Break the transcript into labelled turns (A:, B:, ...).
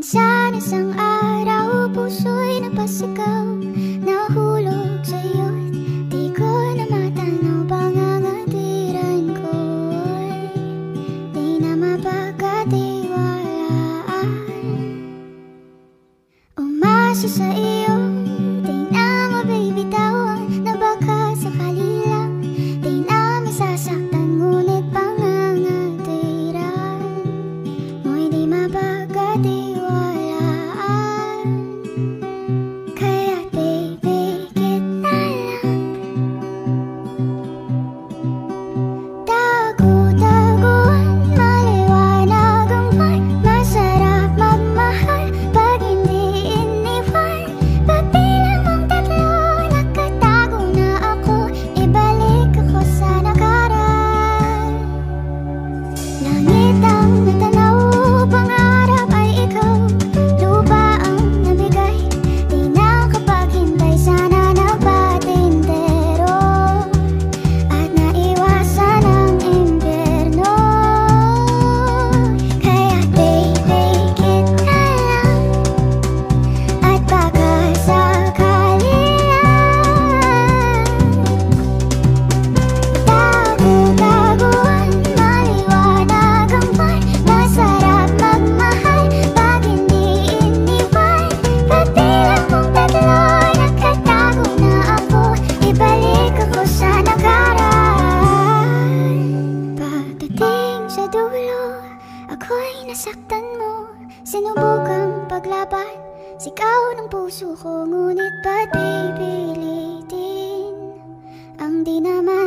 A: Minsan isang araw puso'y napasigaw. Nahulog sa'yo't di ko na matanaw Pangangatiran ko'y di na mapagkatiwalaan. Umasa sa iyo Nasaktan mo, sinubukan paglaban. Sikaw ng puso ko, ngunit ba't pipilitin? Ang di naman